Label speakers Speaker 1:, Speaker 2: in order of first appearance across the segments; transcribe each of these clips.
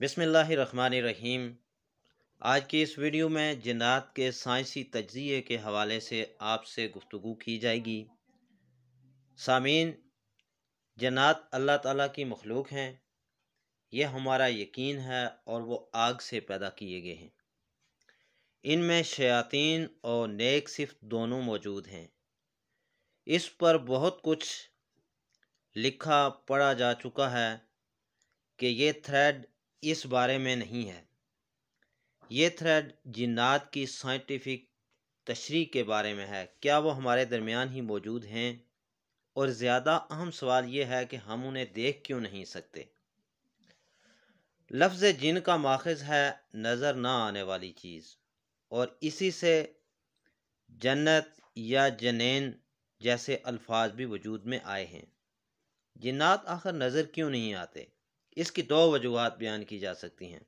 Speaker 1: बिसमीम आज की इस वीडियो में जन्नात के साइंसी तजिए के हवाले से आपसे गुफ्तु की जाएगी। सामीन, जन्नात अल्लाह ताला की मखलूक हैं। यह हमारा यकीन है और वो आग से पैदा किए गए हैं। इनमें शयातीन और नेक सिर्फ़ दोनों मौजूद हैं। इस पर बहुत कुछ लिखा पढ़ा जा चुका है कि ये थ्रेड इस बारे में नहीं है। ये थ्रेड जिन्नात की साइंटिफिक तशरी के बारे में है। क्या वो हमारे दरमियान ही मौजूद हैं? और ज़्यादा अहम सवाल ये है कि हम उन्हें देख क्यों नहीं सकते? लफ्ज़ जिन का माखज है, नज़र ना आने वाली चीज़। और इसी से जन्नत या जनेन जैसे अल्फाज भी वजूद में आए हैं। जिन्नात आखिर नज़र क्यों नहीं आते? इसकी दो वजूहत बयान की जा सकती हैं।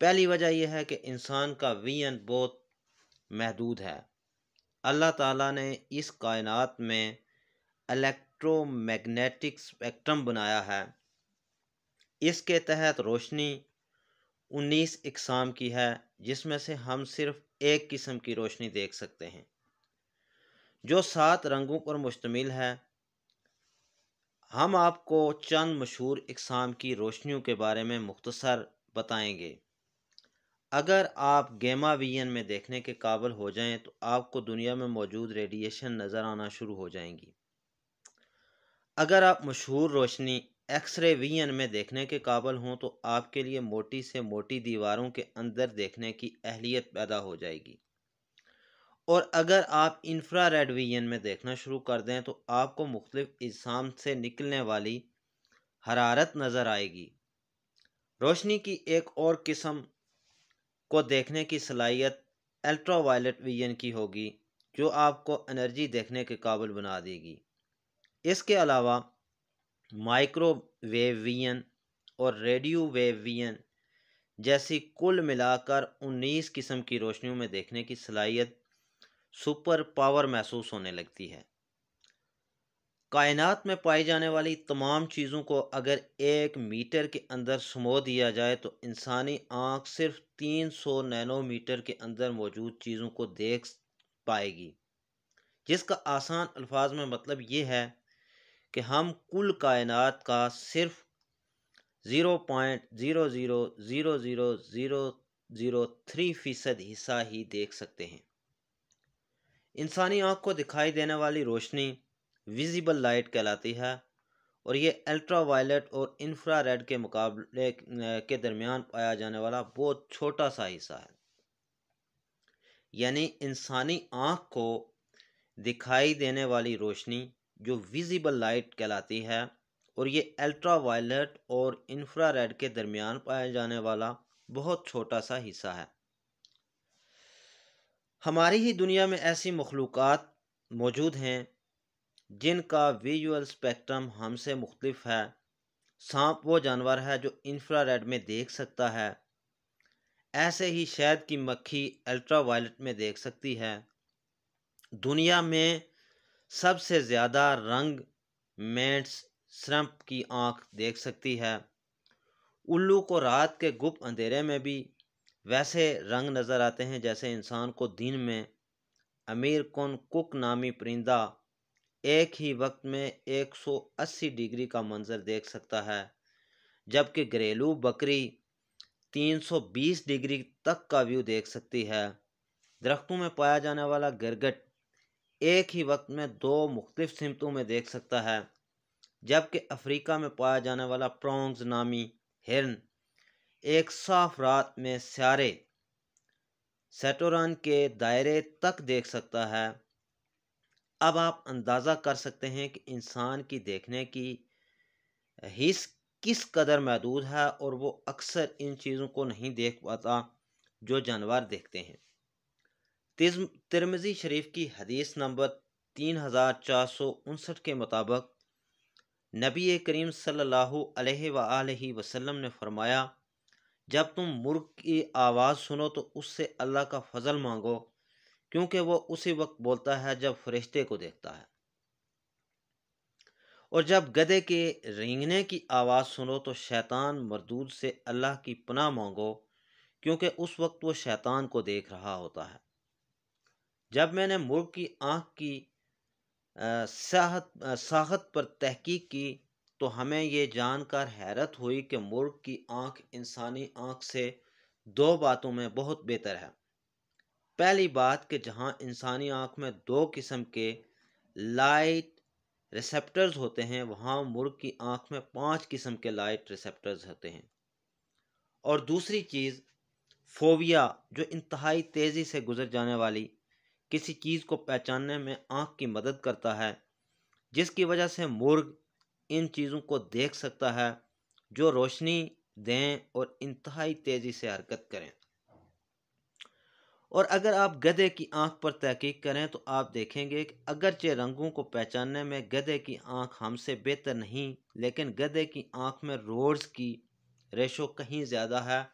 Speaker 1: पहली वजह यह है कि इंसान का वीन बहुत महदूद है। अल्लाह ताला ने इस कायनात में इलेक्ट्रोमैग्नेटिक स्पेक्ट्रम बनाया है। इसके तहत रोशनी उन्नीस इकसाम की है, जिसमें से हम सिर्फ़ एक किस्म की रोशनी देख सकते हैं। जो सात रंगों पर मुश्तमिल है हम आपको चंद मशहूर इकसाम की रोशनियों के बारे में मुख्तसर बताएँगे। अगर आप गेमा वियन में देखने के काबिल हो जाएँ तो आपको दुनिया में मौजूद रेडिएशन नज़र आना शुरू हो जाएँगी। अगर आप मशहूर रोशनी एक्सरे वियन में देखने के काबिल हों तो आपके लिए मोटी से मोटी दीवारों के अंदर देखने की अहलियत पैदा हो जाएगी। और अगर आप इंफ्रा रेड विजन में देखना शुरू कर दें तो आपको मुख्तलिफ़ इजाम से निकलने वाली हरारत नज़र आएगी। रोशनी की एक और किस्म को देखने की सलाहियत अल्ट्रा वायलेट विजन की होगी, जो आपको एनर्जी देखने के काबिल बना देगी। इसके अलावा माइक्रोवेव विजन और रेडियो वेव विजन जैसी कुल मिलाकर 19 किस्म की रोशनियों में देखने की सलाहियत सुपर पावर महसूस होने लगती है। कायनात में पाई जाने वाली तमाम चीज़ों को अगर एक मीटर के अंदर समो दिया जाए तो इंसानी आँख सिर्फ़ 300 नैनोमीटर के अंदर मौजूद चीज़ों को देख पाएगी। जिसका आसान अल्फाज में मतलब ये है कि हम कुल कायनात का सिर्फ़ zero point zero zero zero zero zero zero three फ़ीसद हिस्सा ही देख सकते हैं। इंसानी आँख को दिखाई देने वाली रोशनी विजिबल लाइट कहलाती है और ये अल्ट्रा वायलेट और इंफ्रा रेड के मुकाबले के दरमियान पाया जाने वाला बहुत छोटा सा हिस्सा है। यानी इंसानी आँख को दिखाई देने वाली रोशनी जो विजिबल लाइट कहलाती है और ये अल्ट्रा वायलेट और इंफ्रा रेड के दरमियान पाया जाने वाला बहुत छोटा सा हिस्सा है। हमारी ही दुनिया में ऐसी मखलूक़ मौजूद हैं, जिनका विजुअल स्पेक्ट्रम हमसे मुख्तफ है। सांप वो जानवर है जो इंफ्रा रेड में देख सकता है। ऐसे ही शहद की मक्खी अल्ट्रा वायलेट में देख सकती है। दुनिया में सबसे ज़्यादा रंग मेंट्स श्रम्प की आँख देख सकती है। उल्लू को रात के गुप्त अंधेरे में भी वैसे रंग नज़र आते हैं जैसे इंसान को दिन में अमीर कौन कुक नामी परिंदा एक ही वक्त में 180 डिग्री का मंजर देख सकता है, जबकि घरेलू बकरी 320 डिग्री तक का व्यू देख सकती है। दरख्तों में पाया जाने वाला गिरगट एक ही वक्त में दो मुख्तफ सिमतों में देख सकता है, जबकि अफ्रीका में पाया जाने वाला प्रोंग्स नामी हिरन एक साफ़ रात में सारे सेटोरन के दायरे तक देख सकता है। अब आप अंदाज़ा कर सकते हैं कि इंसान की देखने की हिस्स किस कदर महदूद है और वो अक्सर इन चीज़ों को नहीं देख पाता जो जानवर देखते हैं। तिरमजी शरीफ की हदीस नंबर तीन हज़ार चार सौ उनसठ के मुताबिक नबी करीम सल्लल्लाहु अलैहि वसल्लम ने फरमाया जब तुम मुर्ग की आवाज़ सुनो तो उससे अल्लाह का फजल मांगो, क्योंकि वो उसी वक्त बोलता है जब फरिश्ते को देखता है। और जब गधे के रेंगने की आवाज़ सुनो तो शैतान मरदूद से अल्लाह की पनाह मांगो, क्योंकि उस वक्त वो शैतान को देख रहा होता है। जब मैंने मुर्ग की आँख की साहत साहत पर तहकीक की तो हमें ये जानकर हैरत हुई कि मुर्ग की आँख इंसानी आँख से दो बातों में बहुत बेहतर है। पहली बात कि जहाँ इंसानी आँख में दो किस्म के लाइट रिसेप्टर्स होते हैं, वहाँ मुर्ग की आँख में पाँच किस्म के लाइट रिसेप्टर्स होते हैं। और दूसरी चीज़ फोविया जो इंतहाई तेज़ी से गुजर जाने वाली किसी चीज़ को पहचानने में आँख की मदद करता है, जिसकी वजह से मुर्ग इन चीज़ों को देख सकता है, जो रोशनी दें और इंतहाई तेज़ी से हरकत करें। और अगर आप गधे की आँख पर तहकीक करें तो आप देखेंगे कि अगरचे रंगों को पहचानने में गधे की आँख हमसे बेहतर नहीं, लेकिन गधे की आँख में रोड्स की रेशो कहीं ज़्यादा है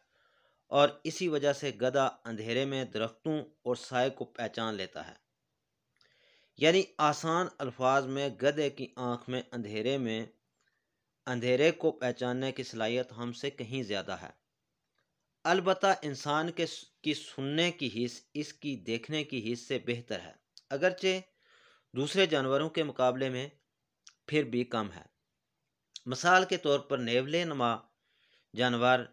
Speaker 1: और इसी वजह से गधा अंधेरे में दरख्तों और साय को पहचान लेता है। यानी आसान अल्फाज में गधे की आँख में अंधेरे में अंधेरे को पहचानने की सलाहियत हमसे कहीं ज़्यादा है। अलबत् इंसान के की सुनने की हिस्स इसकी देखने की हिस्स से बेहतर है। अगरचे दूसरे जानवरों के मुकाबले में फिर भी कम है। मिसाल के तौर पर नेवले नमा जानवर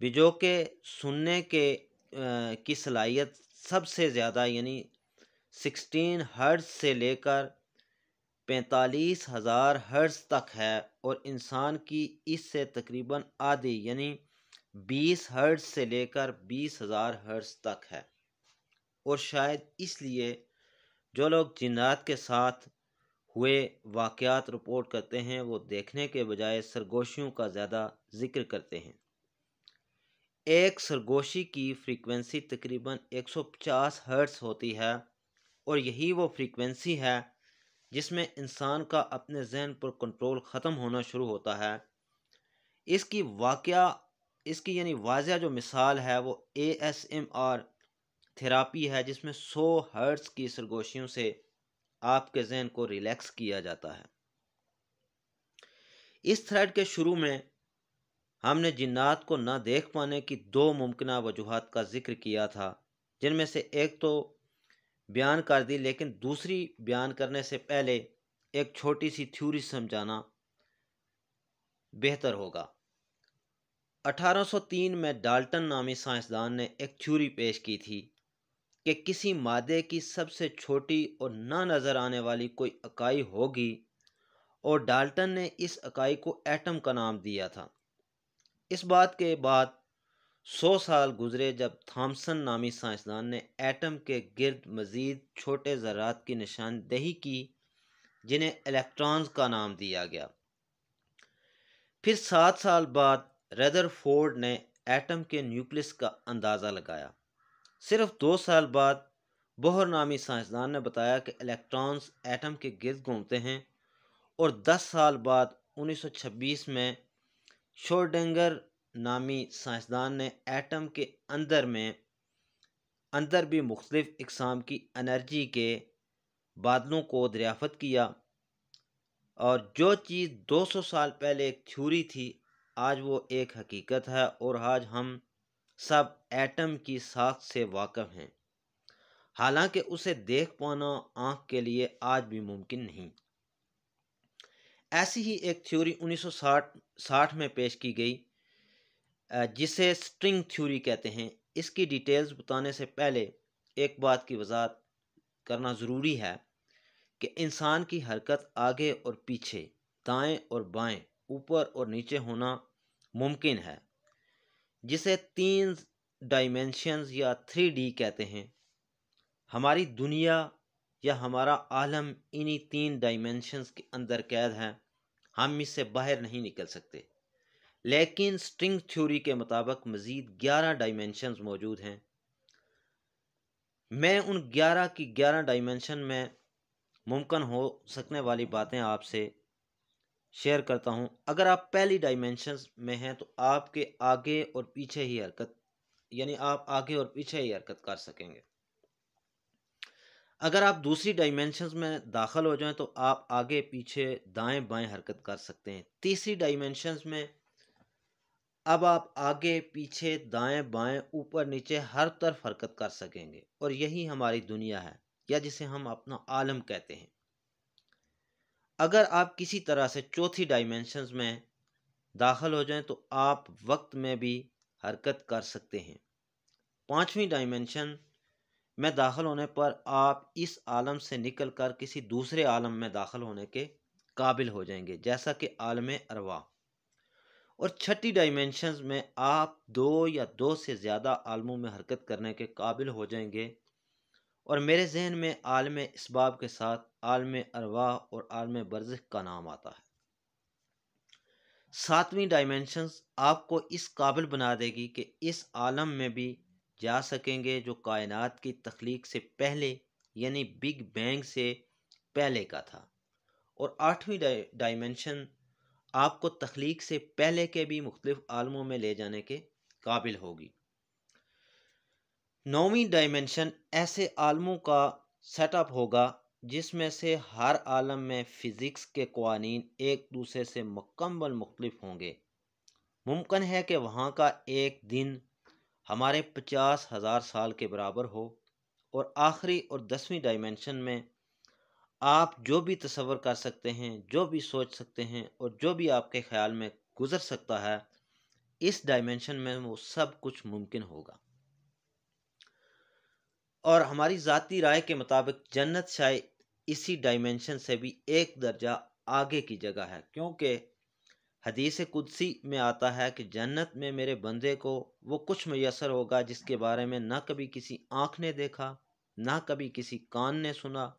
Speaker 1: बिजो के सुनने के आ, की सलाहियत सबसे ज़्यादा यानी सिक्सटीन हर्ट्ज से लेकर पैंतालीस हज़ार हर्ट्ज तक है और इंसान की इससे तकरीबन आधी, यानी बीस हर्ट्ज से लेकर बीस हज़ार हर्ट्ज तक है। और शायद इसलिए जो लोग जिन्नात के साथ हुए वाक़ात रिपोर्ट करते हैं, वो देखने के बजाय सरगोशियों का ज़्यादा ज़िक्र करते हैं। एक सरगोशी की फ्रीक्वेंसी तकरीबन 150 हर्ट्स होती है और यही वो फ्रीक्वेंसी है जिसमें इंसान का अपने जहन पर कंट्रोल ख़त्म होना शुरू होता है। इसकी वाक़ इसकी यानी वाज जो मिसाल है वो A S M R therapy है जिसमें 100 हर्ट्स की सरगोशियों से आपके जहन को रिलैक्स किया जाता है। इस थ्रेड के शुरू में हमने जिन्नात को ना देख पाने की दो मुमकिन वजूहत का ज़िक्र किया था, जिनमें से एक तो बयान कर दी, लेकिन दूसरी बयान करने से पहले एक छोटी सी थ्योरी समझाना बेहतर होगा। 1803 में डाल्टन नामी साइंसदान ने एक थ्योरी पेश की थी कि किसी मादे की सबसे छोटी और ना नज़र आने वाली कोई इकाई होगी, और डाल्टन ने इस इकाई को एटम का नाम दिया था। इस बात के बाद सौ साल गुजरे जब थॉमसन नामी साइंसदान ने एटम के गिर्द मज़ीद छोटे ज़रात की निशानदेही की, जिन्हें इलेक्ट्रॉन्स का नाम दिया गया। फिर सात साल बाद रेदरफोर्ड ने एटम के न्यूक्लियस का अंदाज़ा लगाया। सिर्फ़ दो साल बाद बोहर नामी साइंसदान ने बताया कि इलेक्ट्रॉन्स एटम के गिर्द घूमते हैं और दस साल बाद 1926 में शोरडेंगर नामी साइंसदान ने एटम के अंदर में, अंदर भी मुख्तलिफ़ इकसाम की एनर्जी के बादलों को दरियाफ़त किया। और जो चीज़ 200 साल पहले एक थ्यूरी थी, आज वो एक हकीकत है और आज हम सब एटम की साख से वाकफ़ हैं। हालाँकि उसे देख पाना आँख के लिए आज भी मुमकिन नहीं। ऐसी ही एक थ्योरी 1960 साठ में पेश की गई। जिसे स्ट्रिंग थ्योरी कहते हैं, इसकी डिटेल्स बताने से पहले एक बात की वजाहत करना ज़रूरी है कि इंसान की हरकत आगे और पीछे, दाएँ और बाएँ, ऊपर और नीचे होना मुमकिन है, जिसे तीन डायमेंशंस या थ्री डी कहते हैं। हमारी दुनिया या हमारा आलम इन्हीं तीन डायमेंशंस के अंदर कैद है, हम इससे बाहर नहीं निकल सकते। लेकिन स्ट्रिंग थ्योरी के मुताबिक मज़ीद ग्यारह डायमेंशंस मौजूद हैं। मैं उन ग्यारह की ग्यारह डायमेंशन में मुमकिन हो सकने वाली बातें आपसे शेयर करता हूँ। अगर आप पहली डायमेंशंस में हैं तो आपके आगे और पीछे ही हरकत, यानी आप आगे और पीछे ही हरकत कर सकेंगे। अगर आप दूसरी डायमेंशन में दाखिल हो जाएँ तो आप आगे, पीछे, दाएँ, बाएँ हरकत कर सकते हैं। तीसरी डायमेंशंस में अब आप आगे, पीछे, दाएँ बाएँ, ऊपर नीचे हर तरफ़ हरकत कर सकेंगे और यही हमारी दुनिया है, या जिसे हम अपना आलम कहते हैं। अगर आप किसी तरह से चौथी डायमेंशंस में दाखिल हो जाएँ तो आप वक्त में भी हरकत कर सकते हैं। पांचवी डायमेंशन में दाखिल होने पर आप इस आलम से निकल कर किसी दूसरे आलम में दाखिल होने के काबिल हो जाएँगे, जैसा कि आलम अरवा। और छठी डायमेंशंस में आप दो या दो से ज़्यादा आलमों में हरकत करने के काबिल हो जाएँगे। और मेरे जहन में आलम इसबाब के साथ आलम अरवा और आलम बरज़ का नाम आता है। सातवीं डायमेंशंस आपको इस काबिल बना देगी कि इस आलम में भी जा सकेंगे जो कायनात की तख्लीक से पहले, यानी बिग बैंग से पहले का था। और आठवीं डायमेंशन आपको तख्लीक से पहले के भी मुख्तलिफ़ आलमों में ले जाने के काबिल होगी। नौवीं डायमेंशन ऐसे आलमों का सेटअप होगा जिसमें से हर आलम में फ़िज़िक्स के कवानीन एक दूसरे से मुकम्मल मुख्तलिफ़ होंगे। मुमकिन है कि वहाँ का एक दिन हमारे पचास हज़ार साल के बराबर हो और आखिरी और दसवीं डायमेंशन में आप जो भी तस्वर कर सकते हैं, जो भी सोच सकते हैं और जो भी आपके ख्याल में गुजर सकता है, इस डायमेंशन में वो सब कुछ मुमकिन होगा। और हमारी ज़ाती राय के मुताबिक जन्नत शायद इसी डायमेंशन से भी एक दर्जा आगे की जगह है, क्योंकि हदीस कुदसी में आता है कि जन्नत में मेरे बंदे को वो कुछ मैसर होगा जिसके बारे में ना कभी किसी आँख ने देखा, ना कभी किसी कान ने सुना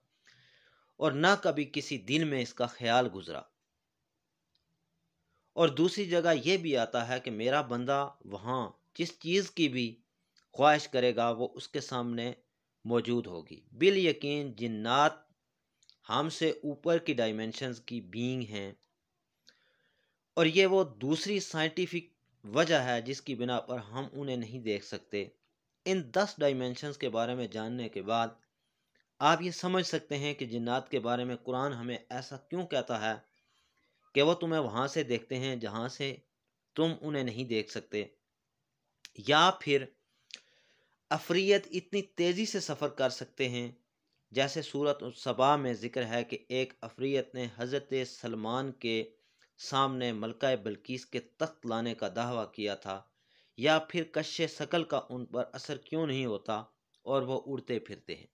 Speaker 1: और ना कभी किसी दिन में इसका ख्याल गुजरा। और दूसरी जगह यह भी आता है कि मेरा बंदा वहाँ जिस चीज़ की भी ख्वाहिश करेगा, वो उसके सामने मौजूद होगी। बिल यकीन जिन्नात हमसे ऊपर की डायमेंशंस की बींग हैं। और ये वो दूसरी साइंटिफिक वजह है जिसकी बिना पर हम उन्हें नहीं देख सकते। इन दस डायमेंशंस के बारे में जानने के बाद आप ये समझ सकते हैं कि जिन्नात के बारे में कुरान हमें ऐसा क्यों कहता है कि वो तुम्हें वहाँ से देखते हैं जहाँ से तुम उन्हें नहीं देख सकते। या फिर अफरीत इतनी तेज़ी से सफ़र कर सकते हैं, जैसे सूरत सबा में ज़िक्र है कि एक अफरीत ने हज़रत सलमान के सामने मलका बल्किस के तख्त लाने का दावा किया था, या फिर कश शकल का उन पर असर क्यों नहीं होता और वह उड़ते फिरते हैं।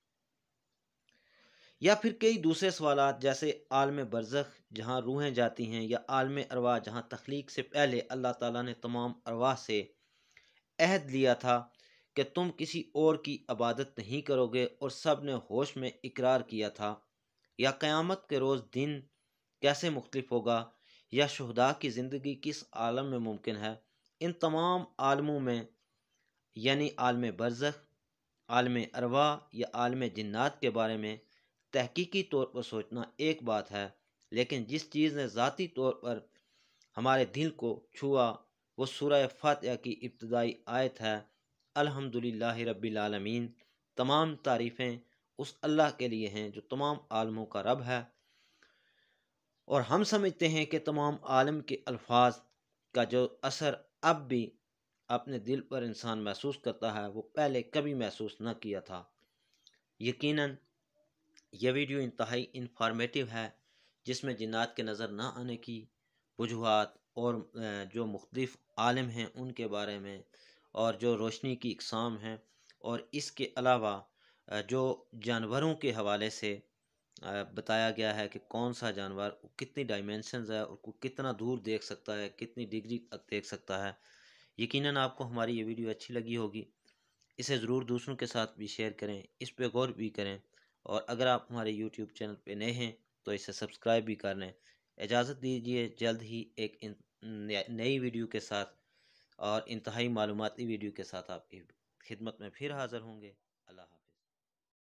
Speaker 1: या फिर कई दूसरे सवाल जैसे आलम बरज़ जहाँ रूहें जाती हैं, या आलम अरवा जहाँ तख्लीक से पहले अल्लाह ताला ने तमाम अरवा से अहद लिया था कि तुम किसी और की इबादत नहीं करोगे और सबने होश में इकरार किया था, या क़यामत के रोज़ दिन कैसे मुख्तफ होगा, या शहदा की ज़िंदगी किस आलम में मुमकिन है। इन तमाम आलमों में, यानी आलम बरज़ आलम अरवा या आलम जन्नात के बारे में तहकीकी तौर पर सोचना एक बात है, लेकिन जिस चीज़ ने ज़ाती तौर पर हमारे दिल को छुआ, वो सूरह फातह की इब्तदाई आयत है, अल्हम्दुलिल्लाह रब्बिल तमाम तारीफ़ें उस अल्लाह के लिए हैं जो तमाम आलमों का रब है। और हम समझते हैं कि तमाम आलम के अल्फाज का जो असर अब भी अपने दिल पर इंसान महसूस करता है, वो पहले कभी महसूस न किया था। यकीनन यह वीडियो इंतहाई इंफॉर्मेटिव है, जिसमें जिन्नात के नज़र ना आने की वजूहत और जो मुख्तफ आलम हैं उनके बारे में और जो रोशनी की इकसाम हैं और इसके अलावा जो जानवरों के हवाले से बताया गया है कि कौन सा जानवर कितनी डायमेंशंस है और कितना दूर देख सकता है, कितनी डिग्री तक देख सकता है। यकीनन आपको हमारी ये वीडियो अच्छी लगी होगी। इसे ज़रूर दूसरों के साथ भी शेयर करें, इस पर गौर भी करें। और अगर आप हमारे यूट्यूब चैनल पर नए हैं तो इसे सब्सक्राइब भी कर लें। इजाज़त दीजिए, जल्द ही एक नई वीडियो के साथ और इंतहाई मालूमती वीडियो के साथ आपकी खिदमत में फिर हाज़िर होंगे। अल्लाह